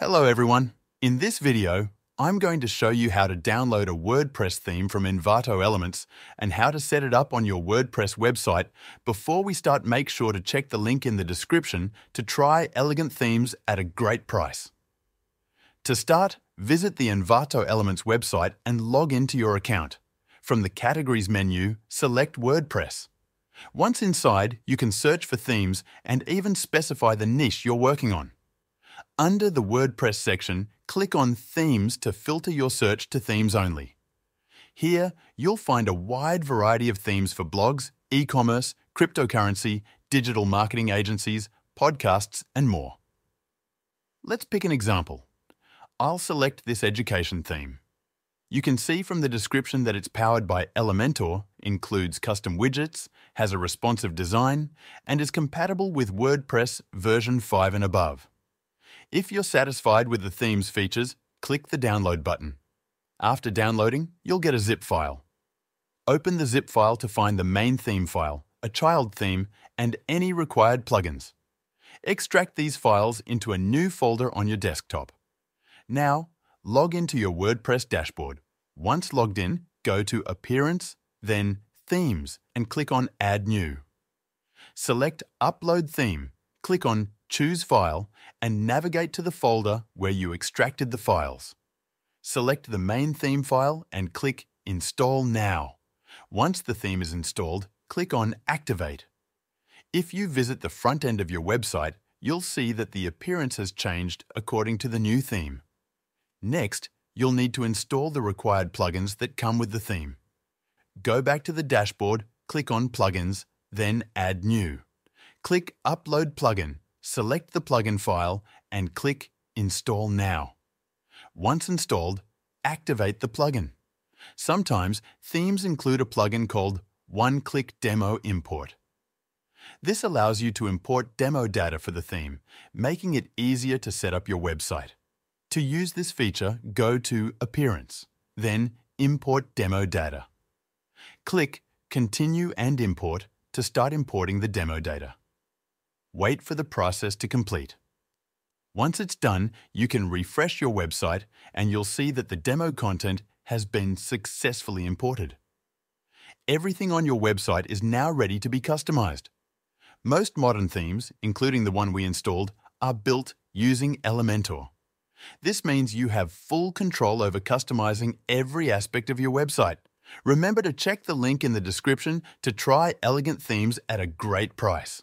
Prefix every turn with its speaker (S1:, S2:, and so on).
S1: Hello everyone. In this video, I'm going to show you how to download a WordPress theme from Envato Elements and how to set it up on your WordPress website. Before we start, make sure to check the link in the description to try elegant themes at a great price. To start, visit the Envato Elements website and log into your account. From the Categories menu, select WordPress. Once inside, you can search for themes and even specify the niche you're working on. Under the WordPress section, click on Themes to filter your search to themes only. Here, you'll find a wide variety of themes for blogs, e-commerce, cryptocurrency, digital marketing agencies, podcasts, and more. Let's pick an example. I'll select this education theme. You can see from the description that it's powered by Elementor, includes custom widgets, has a responsive design, and is compatible with WordPress version 5 and above. If you're satisfied with the theme's features, click the Download button. After downloading, you'll get a zip file. Open the zip file to find the main theme file, a child theme, and any required plugins. Extract these files into a new folder on your desktop. Now, log into your WordPress dashboard. Once logged in, go to Appearance, then Themes, and click on Add New. Select Upload Theme, click on Choose File, and navigate to the folder where you extracted the files. Select the main theme file and click Install Now. Once the theme is installed, click on Activate. If you visit the front end of your website, you'll see that the appearance has changed according to the new theme. Next, you'll need to install the required plugins that come with the theme. Go back to the dashboard, click on Plugins, then Add New. Click Upload Plugin, select the plugin file, and click Install Now. Once installed, activate the plugin. Sometimes themes include a plugin called One Click Demo Import. This allows you to import demo data for the theme, making it easier to set up your website. To use this feature, go to Appearance, then Import Demo Data. Click Continue and Import to start importing the demo data. Wait for the process to complete. Once it's done, you can refresh your website and you'll see that the demo content has been successfully imported. Everything on your website is now ready to be customized. Most modern themes, including the one we installed, are built using Elementor. This means you have full control over customizing every aspect of your website. Remember to check the link in the description to try elegant themes at a great price.